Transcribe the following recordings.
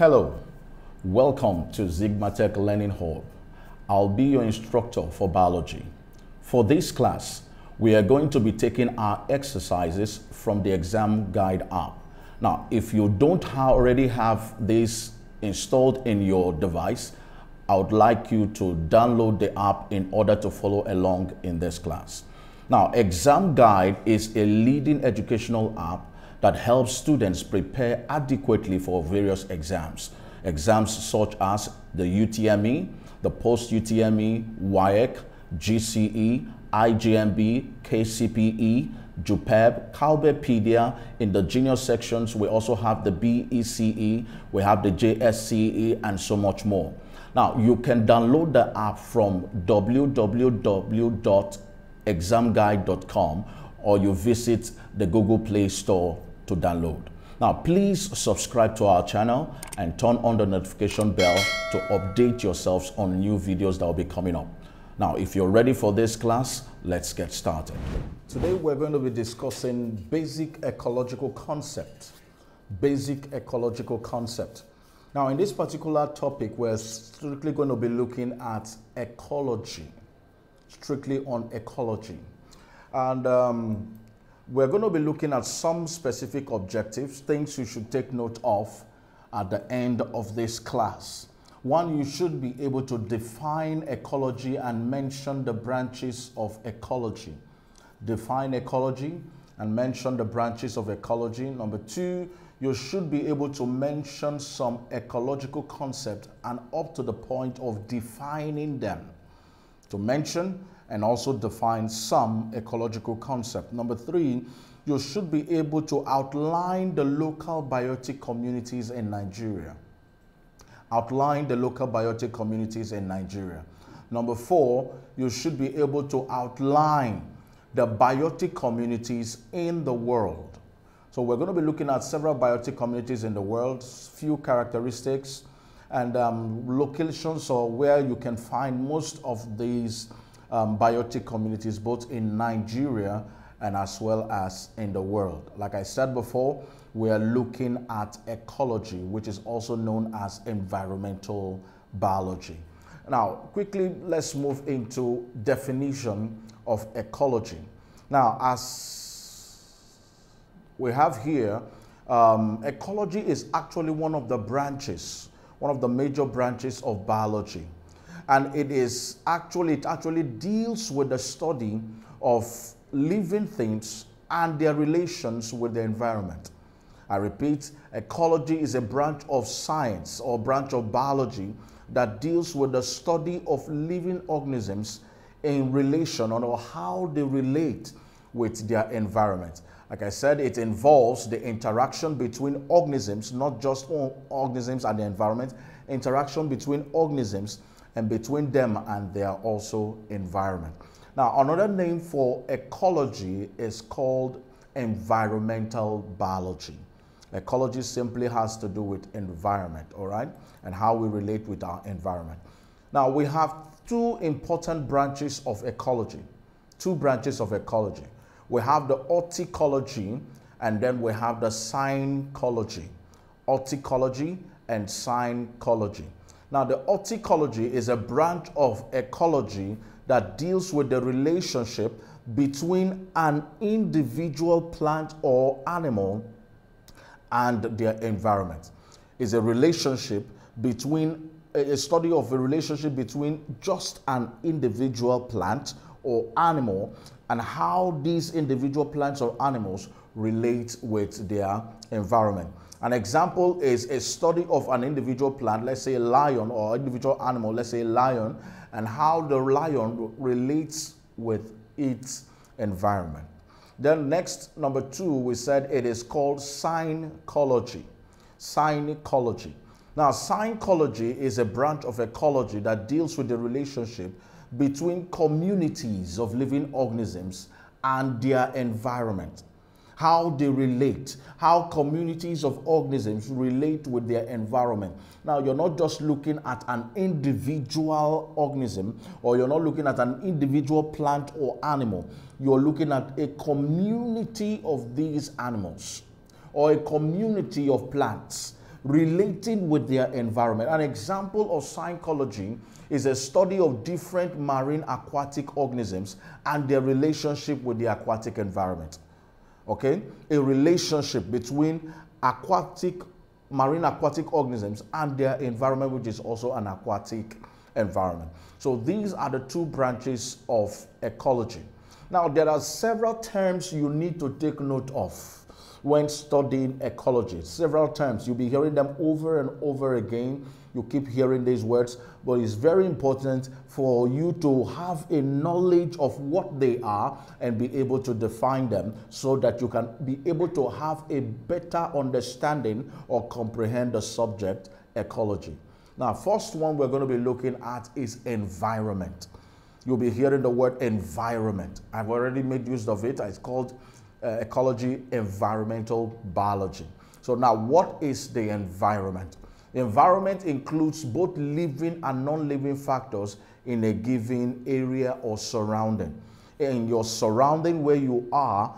Hello, welcome to Zigmatech Learning Hub. I'll be your instructor for biology. For this class, we are going to be taking our exercises from the exam guide app. Now, if you don't already have this installed in your device, I would like you to download the app in order to follow along in this class. Now, Exam Guide is a leading educational app that helps students prepare adequately for various exams. Exams such as the UTME, the post UTME, WAEC, GCE, IJMB, KCPE, JUPEB, Cowbellpedia. In the junior sections, we also have the BECE, we have the JSCE, and so much more. Now, you can download the app from www.examguide.com or you visit the Google Play Store to download. Now, please subscribe to our channel and turn on the notification bell to update yourselves on new videos that will be coming up. Now, if you're ready for this class, let's get started. Today, we're going to be discussing basic ecological concept. Basic ecological concept. Now, in this particular topic, we're strictly going to be looking at ecology, strictly on ecology. And um, we're going to be looking at some specific objectives, things you should take note of at the end of this class. One, you should be able to define ecology and mention the branches of ecology. Define ecology and mention the branches of ecology. Number two, you should be able to mention some ecological concept and up to the point of defining them. To mention and also define some ecological concept. Number three, you should be able to outline the local biotic communities in Nigeria outline the local biotic communities in Nigeria. Number four, you should be able to outline the biotic communities in the world. So we're going to be looking at several biotic communities in the world, few characteristics and um, locations or where you can find most of these um, biotic communities both in Nigeria and as well as in the world. Like I said before, we are looking at ecology, which is also known as environmental biology. Now, quickly, let's move into definition of ecology. Now, as we have here, um, ecology is actually one of the branches, one of the major branches of biology. And it is actually, it actually deals with the study of living things and their relations with the environment. I repeat, ecology is a branch of science or branch of biology that deals with the study of living organisms in relation or how they relate with their environment. Like I said, it involves the interaction between organisms, not just organisms and the environment, interaction between organisms and between them and their also environment. Now, another name for ecology is called environmental biology. Ecology simply has to do with environment, all right, and how we relate with our environment. Now, we have two important branches of ecology, two branches of ecology. We have the autecology and then we have the synecology. Autecology and synecology. Now, the autecology is a branch of ecology that deals with the relationship between an individual plant or animal and their environment. It's a relationship between a study of a relationship between just an individual plant or animal and how these individual plants or animals relate with their environment. An example is a study of an individual plant, let's say a lion or individual animal, let's say a lion, and how the lion relates with its environment. Then next, number two, we said it is called synecology. Synecology. Now, synecology is a branch of ecology that deals with the relationship between communities of living organisms and their environment. How they relate, how communities of organisms relate with their environment. Now, you're not just looking at an individual organism or you're not looking at an individual plant or animal you're looking at a community of these animals or a community of plants relating with their environment. An example of synecology is a study of different marine aquatic organisms and their relationship with the aquatic environment. Okay? A relationship between aquatic, marine aquatic organisms and their environment, which is also an aquatic environment. So these are the two branches of ecology. Now, there are several terms you need to take note of when studying ecology. Several terms. You'll be hearing them over and over again. You keep hearing these words, but it's very important for you to have a knowledge of what they are and be able to define them so that you can be able to have a better understanding or comprehend the subject ecology. Now, first one we're going to be looking at is environment. You'll be hearing the word environment. I've already made use of it. It's called uh, ecology, environmental biology. So, now what is the environment? The environment includes both living and non living factors in a given area or surrounding. In your surrounding where you are,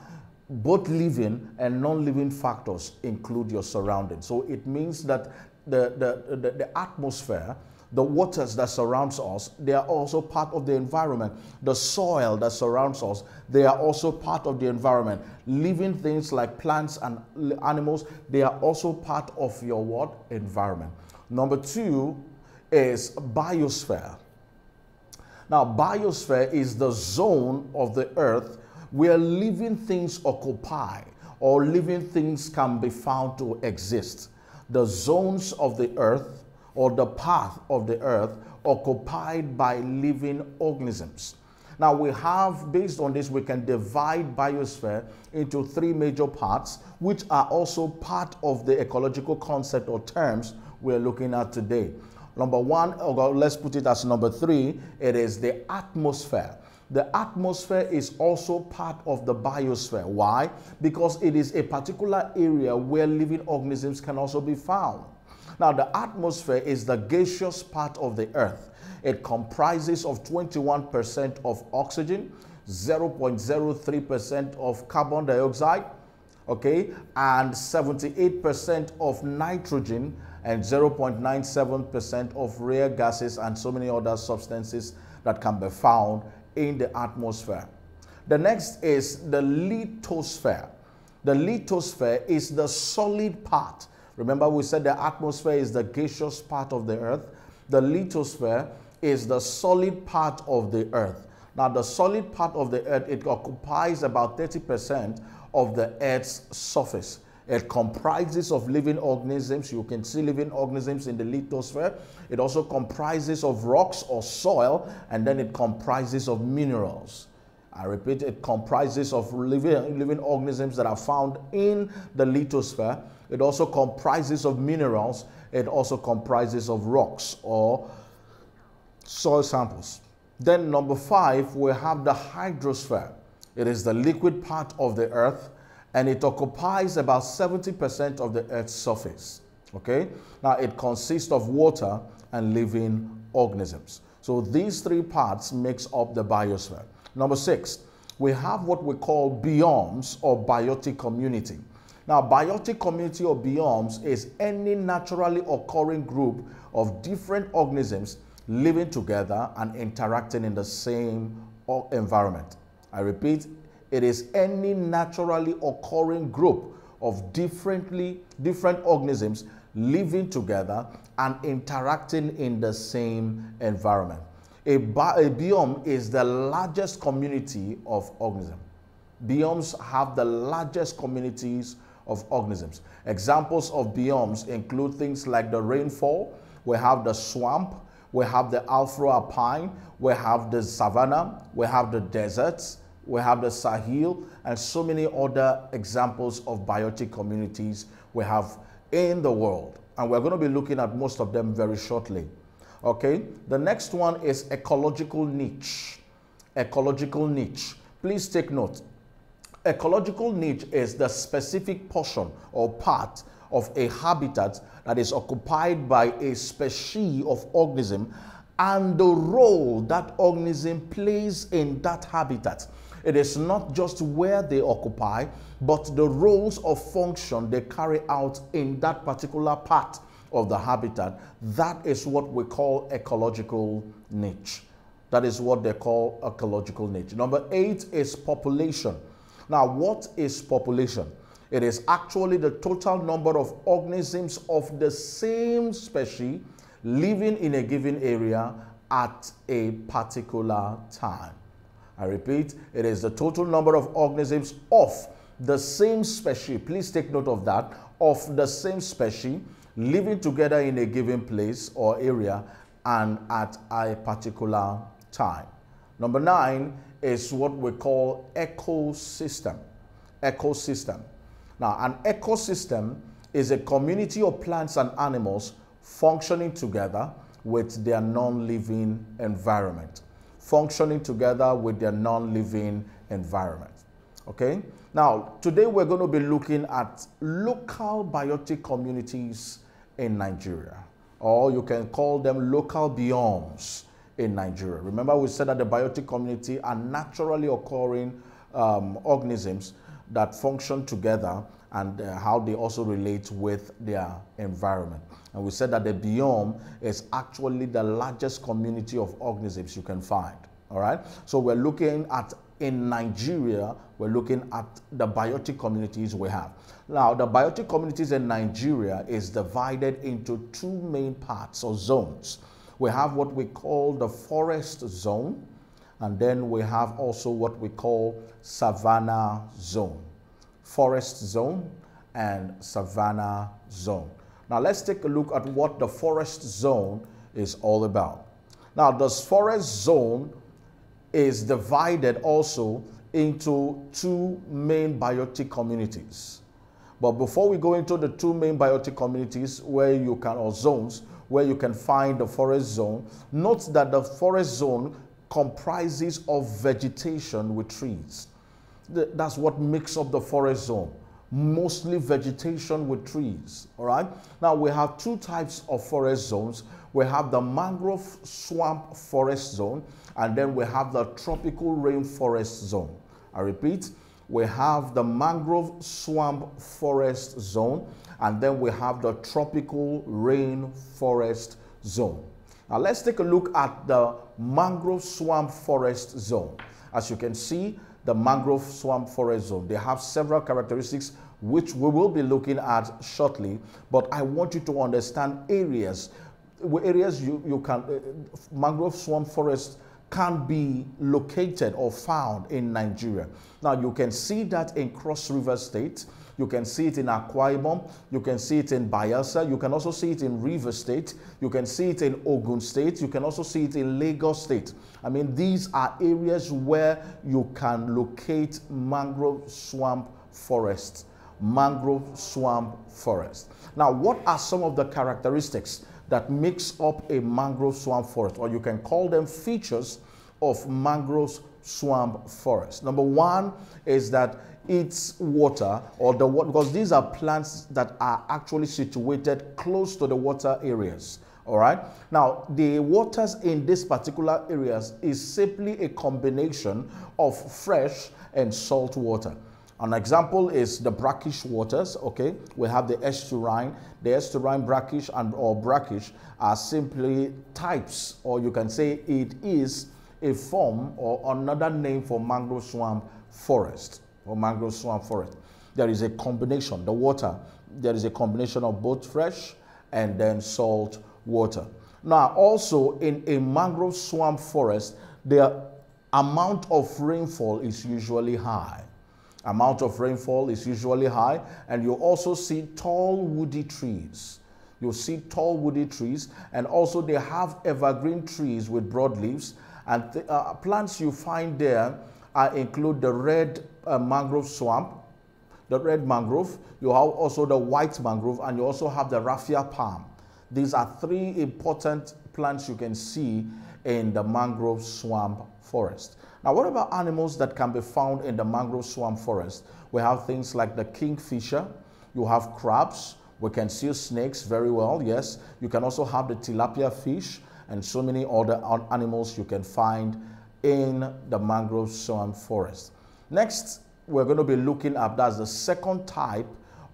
both living and non living factors include your surrounding. So, it means that the, the, the, the atmosphere the waters that surrounds us they are also part of the environment. The soil that surrounds us they are also part of the environment. Living things like plants and animals they are also part of your what? Environment. Number two is biosphere. Now biosphere is the zone of the earth where living things occupy or living things can be found to exist. The zones of the earth or the path of the earth occupied by living organisms. Now we have, based on this, we can divide biosphere into three major parts, which are also part of the ecological concept or terms we're looking at today. Number one, or let's put it as number three, it is the atmosphere. The atmosphere is also part of the biosphere. Why? Because it is a particular area where living organisms can also be found. Now, the atmosphere is the gaseous part of the earth. It comprises of 21% of oxygen, 0.03% of carbon dioxide, okay, and 78% of nitrogen and 0.97% of rare gases and so many other substances that can be found in the atmosphere. The next is the lithosphere. The lithosphere is the solid part Remember, we said the atmosphere is the gaseous part of the earth, the lithosphere is the solid part of the earth. Now, the solid part of the earth, it occupies about 30% of the earth's surface. It comprises of living organisms. You can see living organisms in the lithosphere. It also comprises of rocks or soil, and then it comprises of minerals. I repeat, it comprises of living, living organisms that are found in the lithosphere it also comprises of minerals. It also comprises of rocks or soil samples. Then number five, we have the hydrosphere. It is the liquid part of the earth and it occupies about 70% of the earth's surface. Okay? Now it consists of water and living organisms. So these three parts makes up the biosphere. Number six, we have what we call biomes or biotic community. Now, biotic community or biomes is any naturally occurring group of different organisms living together and interacting in the same environment. I repeat, it is any naturally occurring group of differently different organisms living together and interacting in the same environment. A, bi a biome is the largest community of organisms. Biomes have the largest communities of organisms. Examples of biomes include things like the rainfall, we have the swamp, we have the Afro-alpine, we have the savanna, we have the deserts, we have the Sahel, and so many other examples of biotic communities we have in the world. And we're going to be looking at most of them very shortly. Okay, the next one is ecological niche. Ecological niche. Please take note. Ecological niche is the specific portion or part of a habitat that is occupied by a species of organism and the role that organism plays in that habitat. It is not just where they occupy, but the roles of function they carry out in that particular part of the habitat. That is what we call ecological niche. That is what they call ecological niche. Number eight is population. Now, what is population? It is actually the total number of organisms of the same species living in a given area at a particular time. I repeat, it is the total number of organisms of the same species. Please take note of that. Of the same species living together in a given place or area and at a particular time. Number nine is what we call ecosystem. Ecosystem. Now, an ecosystem is a community of plants and animals functioning together with their non-living environment. Functioning together with their non-living environment. Okay? Now, today we're going to be looking at local biotic communities in Nigeria, or you can call them local biomes in Nigeria. Remember, we said that the biotic community are naturally occurring um, organisms that function together and uh, how they also relate with their environment. And we said that the biome is actually the largest community of organisms you can find. All right. So we're looking at in Nigeria, we're looking at the biotic communities we have. Now, the biotic communities in Nigeria is divided into two main parts or zones. We have what we call the forest zone, and then we have also what we call savanna zone. Forest zone and savanna zone. Now, let's take a look at what the forest zone is all about. Now, this forest zone is divided also into two main biotic communities. But before we go into the two main biotic communities where you can, or zones, where you can find the forest zone, note that the forest zone comprises of vegetation with trees. That's what makes up the forest zone. Mostly vegetation with trees, all right? Now we have two types of forest zones. We have the mangrove swamp forest zone, and then we have the tropical rainforest zone. I repeat, we have the mangrove swamp forest zone, and then we have the tropical rainforest zone. Now let's take a look at the mangrove swamp forest zone. As you can see, the mangrove swamp forest zone, they have several characteristics which we will be looking at shortly, but I want you to understand areas, areas you, you can, uh, mangrove swamp forest can be located or found in Nigeria. Now, you can see that in Cross River State. You can see it in Akwa Ibom. You can see it in Bayelsa. You can also see it in River State. You can see it in Ogun State. You can also see it in Lagos State. I mean, these are areas where you can locate mangrove swamp forests. Mangrove swamp forest. Now, what are some of the characteristics that makes up a mangrove swamp forest, or you can call them features of mangrove swamp forest. Number one is that its water, or the water, because these are plants that are actually situated close to the water areas. All right. Now, the waters in these particular areas is simply a combination of fresh and salt water. An example is the brackish waters, okay? We have the estuarine. The estuarine brackish and or brackish are simply types, or you can say it is a form or another name for mangrove swamp forest or mangrove swamp forest. There is a combination, the water, there is a combination of both fresh and then salt water. Now, also in a mangrove swamp forest, the amount of rainfall is usually high amount of rainfall is usually high, and you also see tall woody trees. You'll see tall woody trees, and also they have evergreen trees with broad leaves. And uh, plants you find there uh, include the red uh, mangrove swamp, the red mangrove. You have also the white mangrove, and you also have the raffia palm. These are three important plants you can see in the mangrove swamp forest. Now, what about animals that can be found in the mangrove swamp forest? We have things like the kingfisher, you have crabs, we can see snakes very well, yes. You can also have the tilapia fish and so many other animals you can find in the mangrove swamp forest. Next, we're going to be looking at that's the second type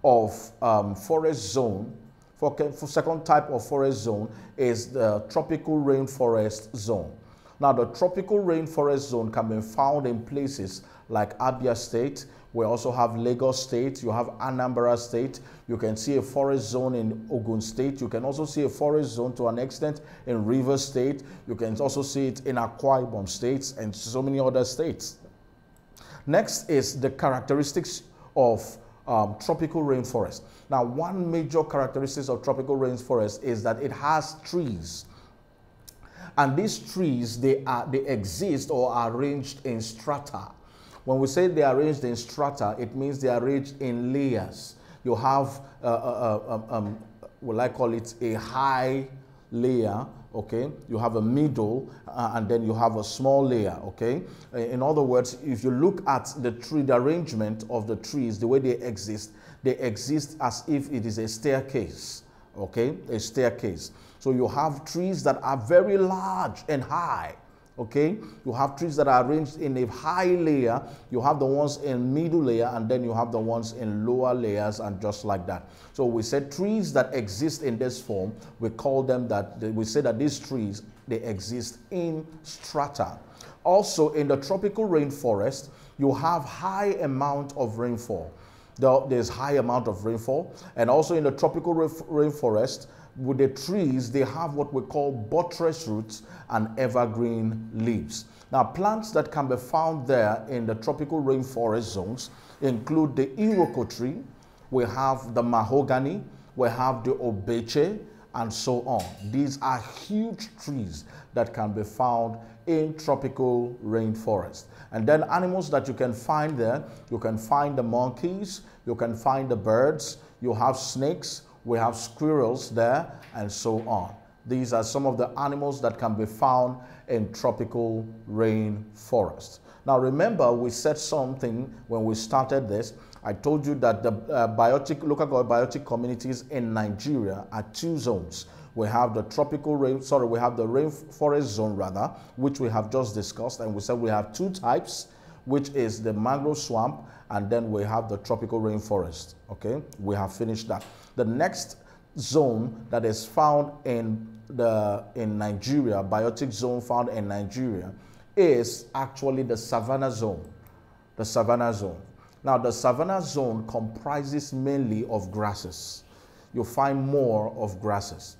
of um, forest zone. For, for second type of forest zone is the tropical rainforest zone. Now, the tropical rainforest zone can be found in places like Abia State. We also have Lagos State. You have Anambra State. You can see a forest zone in Ogun State. You can also see a forest zone to an extent in River State. You can also see it in Akwa Ibom State and so many other states. Next is the characteristics of um, tropical rainforest. Now, one major characteristic of tropical rainforest is that it has trees. And these trees, they, are, they exist or are arranged in strata. When we say they are arranged in strata, it means they are arranged in layers. You have, uh, uh, uh, um, um, will I call it a high layer, okay? You have a middle, uh, and then you have a small layer, okay? In other words, if you look at the tree, the arrangement of the trees, the way they exist, they exist as if it is a staircase, okay? A staircase. So you have trees that are very large and high, okay? You have trees that are arranged in a high layer. You have the ones in middle layer and then you have the ones in lower layers and just like that. So we said trees that exist in this form we call them that we say that these trees they exist in strata. Also in the tropical rainforest you have high amount of rainfall there's high amount of rainfall and also in the tropical rainforest with the trees, they have what we call buttress roots and evergreen leaves. Now, plants that can be found there in the tropical rainforest zones include the iroko tree, we have the mahogany, we have the obeche, and so on. These are huge trees that can be found in tropical rainforest. And then animals that you can find there, you can find the monkeys, you can find the birds, you have snakes, we have squirrels there, and so on. These are some of the animals that can be found in tropical rainforest. Now remember, we said something when we started this. I told you that the uh, biotic, local biotic communities in Nigeria are two zones. We have the tropical rain, sorry, we have the rainforest zone rather, which we have just discussed, and we said we have two types, which is the mangrove swamp, and then we have the tropical rainforest. Okay, we have finished that. The next zone that is found in the in Nigeria, biotic zone found in Nigeria, is actually the savannah zone. The savannah zone. Now, the savannah zone comprises mainly of grasses. You'll find more of grasses.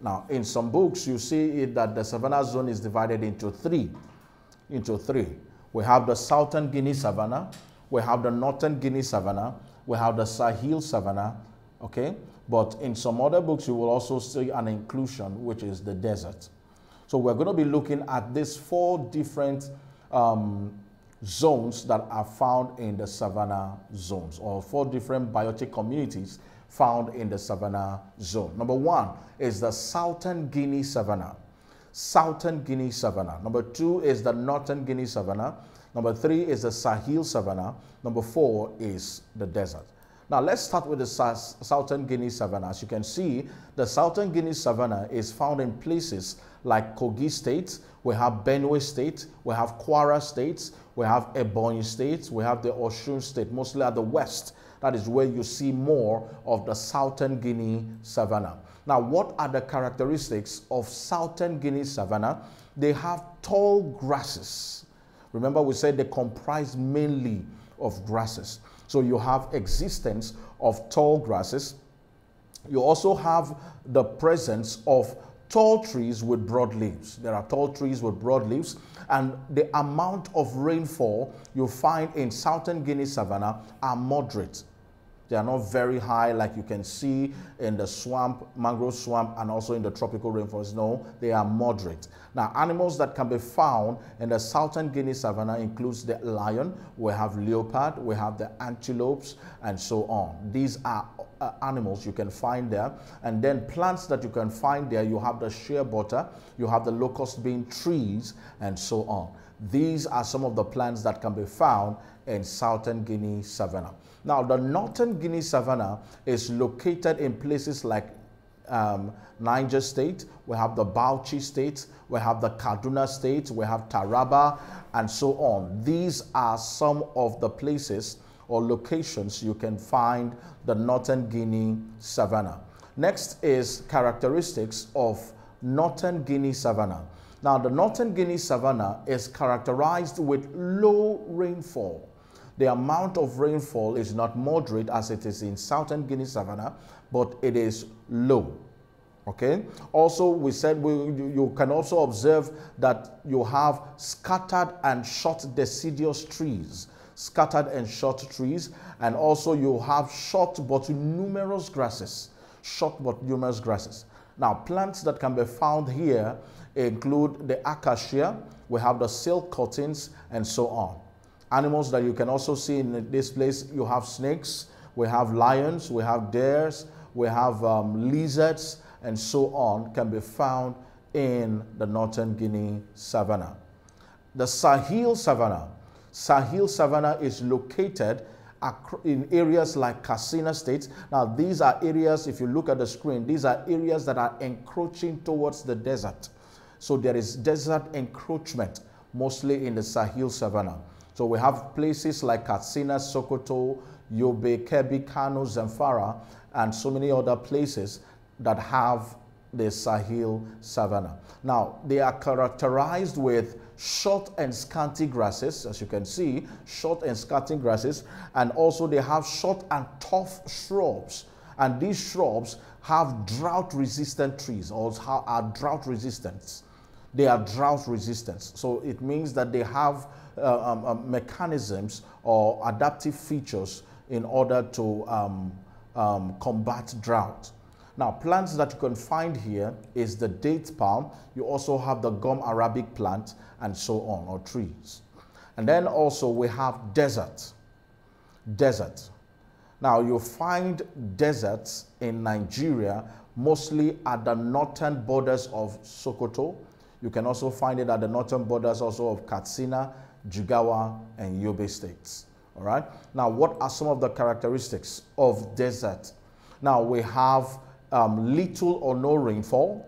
Now, in some books, you see that the savannah zone is divided into three. Into three. We have the southern Guinea savanna, we have the northern Guinea savanna, we have the Sahel savanna, okay? But in some other books, you will also see an inclusion, which is the desert. So we're going to be looking at these four different um, zones that are found in the savanna zones, or four different biotic communities found in the savanna zone. Number one is the Southern Guinea savanna. Southern Guinea savanna. Number two is the Northern Guinea savanna. Number three is the Sahel savanna. Number four is the desert. Now let's start with the Southern Guinea savanna. As you can see, the Southern Guinea savanna is found in places like Kogi State, we have Benue State, we have Kwara State, we have Ebonyi State, we have the Osun State, mostly at the west. That is where you see more of the Southern Guinea savannah. Now, what are the characteristics of Southern Guinea savannah? They have tall grasses. Remember, we said they comprise mainly of grasses. So you have existence of tall grasses. You also have the presence of tall trees with broad leaves. There are tall trees with broad leaves, and the amount of rainfall you find in southern Guinea savanna are moderate. They are not very high like you can see in the swamp, mangrove swamp, and also in the tropical rainforest. No, they are moderate. Now, animals that can be found in the southern Guinea savanna includes the lion, we have leopard, we have the antelopes, and so on. These are uh, animals you can find there. And then plants that you can find there, you have the shea butter, you have the locust bean trees, and so on. These are some of the plants that can be found in southern Guinea savanna. Now, the northern Guinea savanna is located in places like um, Niger State, we have the Bauchi State, we have the Kaduna State, we have Taraba, and so on. These are some of the places or locations you can find the Northern Guinea savanna. Next is characteristics of Northern Guinea savanna. Now, the Northern Guinea savanna is characterized with low rainfall. The amount of rainfall is not moderate as it is in Southern Guinea Savannah, but it is low. Okay. Also, we said we, you can also observe that you have scattered and short deciduous trees, scattered and short trees, and also you have short but numerous grasses, short but numerous grasses. Now, plants that can be found here include the acacia, we have the silk cottons, and so on. Animals that you can also see in this place, you have snakes, we have lions, we have deers, we have um, lizards, and so on can be found in the northern Guinea savanna. The Sahel savanna. Sahel savanna is located in areas like Katsina State. Now, these are areas, if you look at the screen, these are areas that are encroaching towards the desert. So there is desert encroachment, mostly in the Sahel savanna. So we have places like Katsina, Sokoto, Yobe, Kebbi, Kano, Zamfara, and so many other places that have the Sahel savanna. Now, they are characterized with short and scanty grasses, as you can see, short and scanty grasses, and also they have short and tough shrubs. And these shrubs have drought-resistant trees, or are drought-resistant. They are drought-resistant. So it means that they have uh, um, um, mechanisms or adaptive features in order to um, um combat drought. Now, plants that you can find here is the date palm. You also have the gum arabic plant and so on, or trees. And then also we have desert. Desert. Now, you find deserts in Nigeria mostly at the northern borders of Sokoto. You can also find it at the northern borders also of Katsina, Jigawa, and Yobe states. All right. Now, what are some of the characteristics of desert? Now, we have um, little or no rainfall.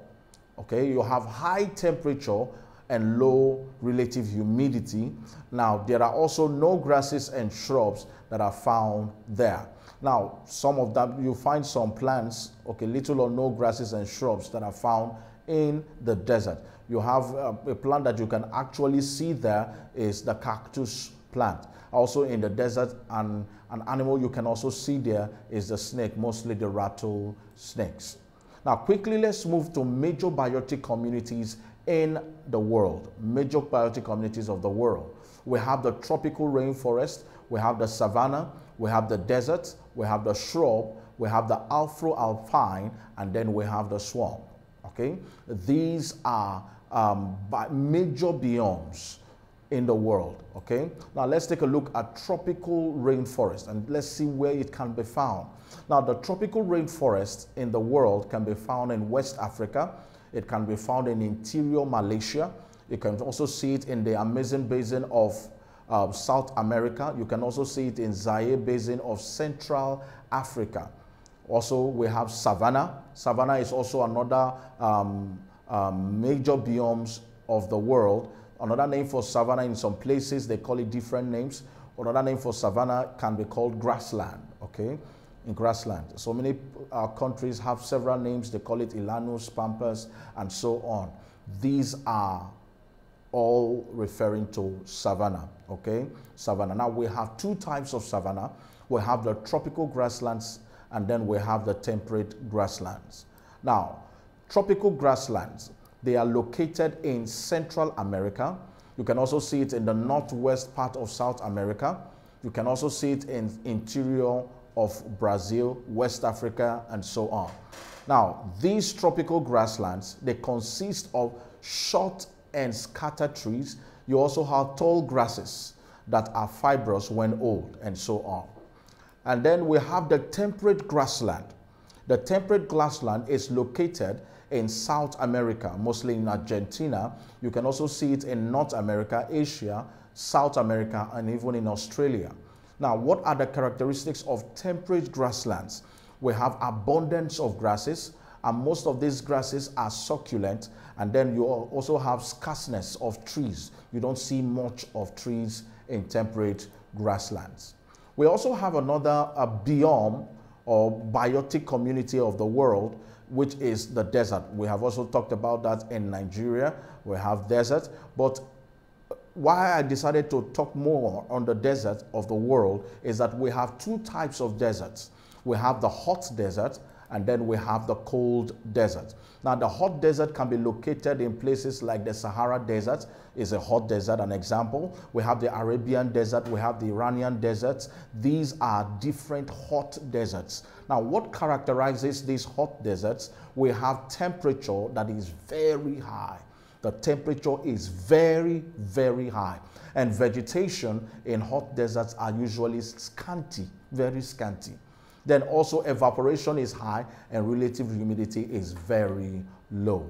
Okay, you have high temperature and low relative humidity. Now, there are also no grasses and shrubs that are found there. Now, some of that, you find some plants, okay, little or no grasses and shrubs that are found in the desert. You have uh, a plant that you can actually see there is the cactus plant. Also in the desert, and an animal you can also see there is the snake, mostly the rattlesnakes. Now, quickly, let's move to major biotic communities in the world, major biotic communities of the world. We have the tropical rainforest, we have the savanna, we have the desert, we have the shrub, we have the afro-alpine, and then we have the swamp. Okay, these are um, major biomes in the world. Okay, now let's take a look at tropical rainforest and let's see where it can be found. Now, the tropical rainforest in the world can be found in West Africa, it can be found in interior Malaysia, you can also see it in the Amazon basin of uh, South America, you can also see it in Zaire basin of Central Africa. Also, we have savanna. Savanna is also another um, um, major biomes of the world Another name for savanna in some places, they call it different names. Another name for savanna can be called grassland, okay? In grassland. So many uh, countries have several names. They call it Llanos, Pampas, and so on. These are all referring to savanna, okay? Savanna. Now we have two types of savanna. We have the tropical grasslands and then we have the temperate grasslands. Now, tropical grasslands, they are located in Central America. You can also see it in the northwest part of South America. You can also see it in interior of Brazil, West Africa, and so on. Now, these tropical grasslands, they consist of short and scattered trees. You also have tall grasses that are fibrous when old, and so on. And then we have the temperate grassland. The temperate grassland is located in South America, mostly in Argentina. You can also see it in North America, Asia, South America, and even in Australia. Now, what are the characteristics of temperate grasslands? We have abundance of grasses, and most of these grasses are succulent. And then you also have scarceness of trees. You don't see much of trees in temperate grasslands. We also have another uh, biome or biotic community of the world, which is the desert. We have also talked about that in Nigeria. We have desert, but why I decided to talk more on the desert of the world is that we have two types of deserts. We have the hot desert and then we have the cold desert. Now, the hot desert can be located in places like the Sahara Desert, is a hot desert, an example. We have the Arabian Desert, we have the Iranian deserts. These are different hot deserts. Now, what characterizes these hot deserts? We have temperature that is very high. The temperature is very, very high. And vegetation in hot deserts are usually scanty, very scanty. Then also evaporation is high and relative humidity is very low.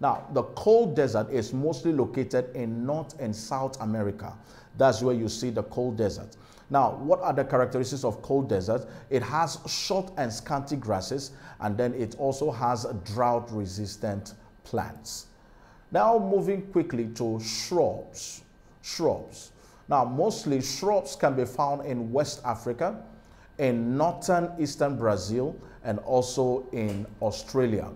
Now, the cold desert is mostly located in North and South America. That's where you see the cold desert. Now, what are the characteristics of cold desert? It has short and scanty grasses, and then it also has drought resistant plants. Now moving quickly to shrubs. Shrubs. Now mostly shrubs can be found in West Africa, in northern eastern Brazil, and also in Australia.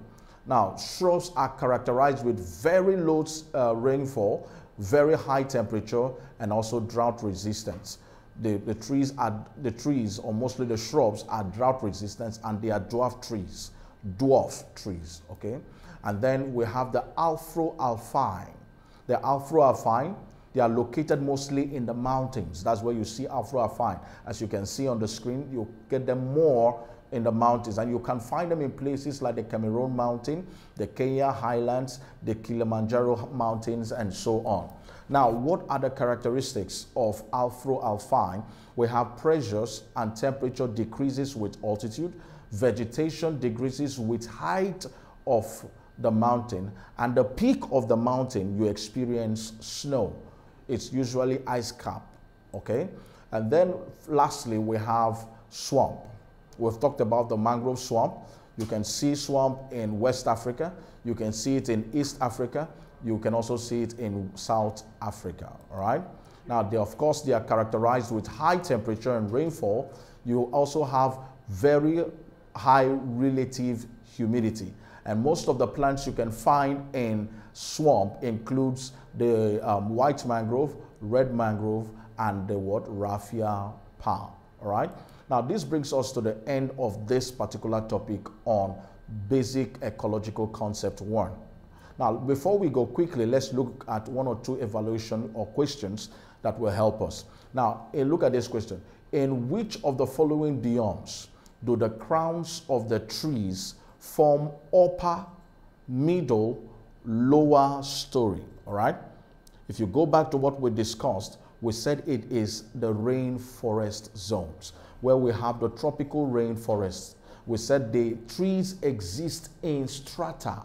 Now shrubs are characterized with very low uh, rainfall, very high temperature, and also drought resistance. The, the trees are the trees, or mostly the shrubs, are drought resistant, and they are dwarf trees. Dwarf trees. Okay. And then we have the Afro-alpine. The Afro-alpine, they are located mostly in the mountains. That's where you see Afro-alpine. As you can see on the screen, you get them more in the mountains and you can find them in places like the Cameroon Mountain, the Kenya Highlands, the Kilimanjaro Mountains, and so on. Now, what are the characteristics of Afro-alpine? We have pressures and temperature decreases with altitude, vegetation decreases with height of the mountain, and the peak of the mountain, you experience snow. It's usually ice cap, okay? And then lastly, we have swamp. We've talked about the mangrove swamp. You can see swamp in West Africa. You can see it in East Africa. You can also see it in South Africa, all right? Now, they, of course, they are characterized with high temperature and rainfall. You also have very high relative humidity. And most of the plants you can find in swamp includes the um, white mangrove, red mangrove, and the what raffia palm. All right. Now this brings us to the end of this particular topic on basic ecological concept one. Now before we go quickly, let's look at one or two evaluation or questions that will help us. Now, look at this question. In which of the following biomes do the crowns of the trees form upper, middle, lower story. All right. If you go back to what we discussed, we said it is the rainforest zones where we have the tropical rainforests. We said the trees exist in strata.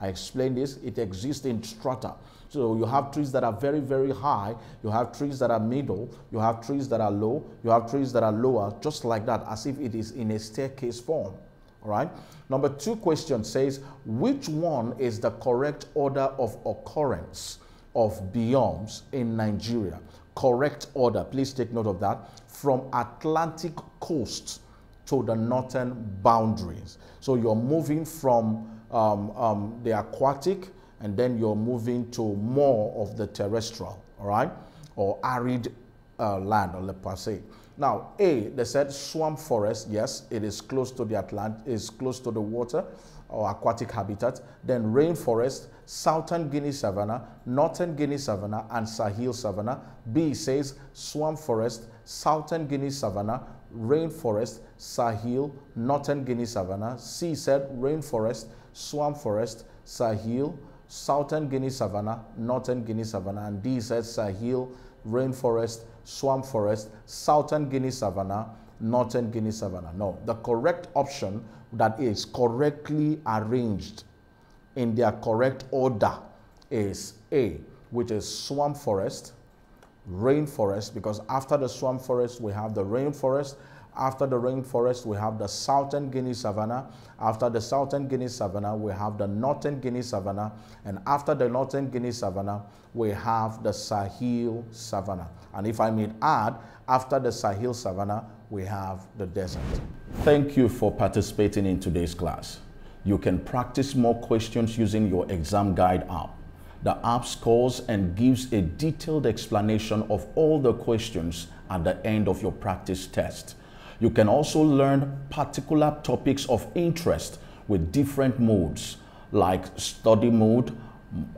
I explained this, it exists in strata. So you have trees that are very, very high, you have trees that are middle, you have trees that are low, you have trees that are lower, just like that, as if it is in a staircase form. All right. Number two question says, which one is the correct order of occurrence of biomes in Nigeria? Correct order, please take note of that, from Atlantic coast to the northern boundaries. So you're moving from um, um, the aquatic and then you're moving to more of the terrestrial, all right, or arid uh, land, or the say. Now, A, they said swamp forest, yes, it is close to the Atlantic, is close to the water or aquatic habitat. Then rainforest, southern Guinea savanna, northern Guinea savanna, and Sahel savanna. B says swamp forest, southern Guinea savanna, rainforest, Sahel, northern Guinea savanna. C said rainforest, swamp forest, Sahel, southern Guinea savanna, northern Guinea savanna. And D said Sahel, rainforest, swamp forest, southern Guinea savanna, northern Guinea savanna. No, the correct option that is correctly arranged in their correct order is A, which is swamp forest, rainforest, because after the swamp forest, we have the rainforest, After the rainforest, we have the southern Guinea savanna. After the southern Guinea savanna, we have the northern Guinea savanna. And after the northern Guinea savanna, we have the Sahel savanna. And if I may add, after the Sahel savanna, we have the desert. Thank you for participating in today's class. You can practice more questions using your exam guide app. The app scores and gives a detailed explanation of all the questions at the end of your practice test. You can also learn particular topics of interest with different modes like study mode,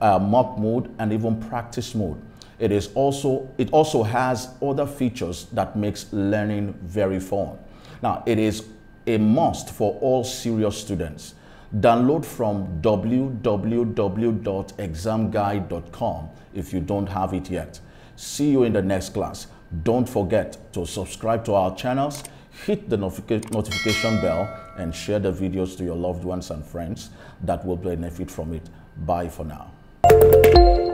uh, mock mode, and even practice mode. It is also it also has other features that makes learning very fun. Now, it is a must for all serious students. Download from www.examguide.com if you don't have it yet. See you in the next class. Don't forget to subscribe to our channels hit the notification bell and share the videos to your loved ones and friends that will benefit from it. Bye for now.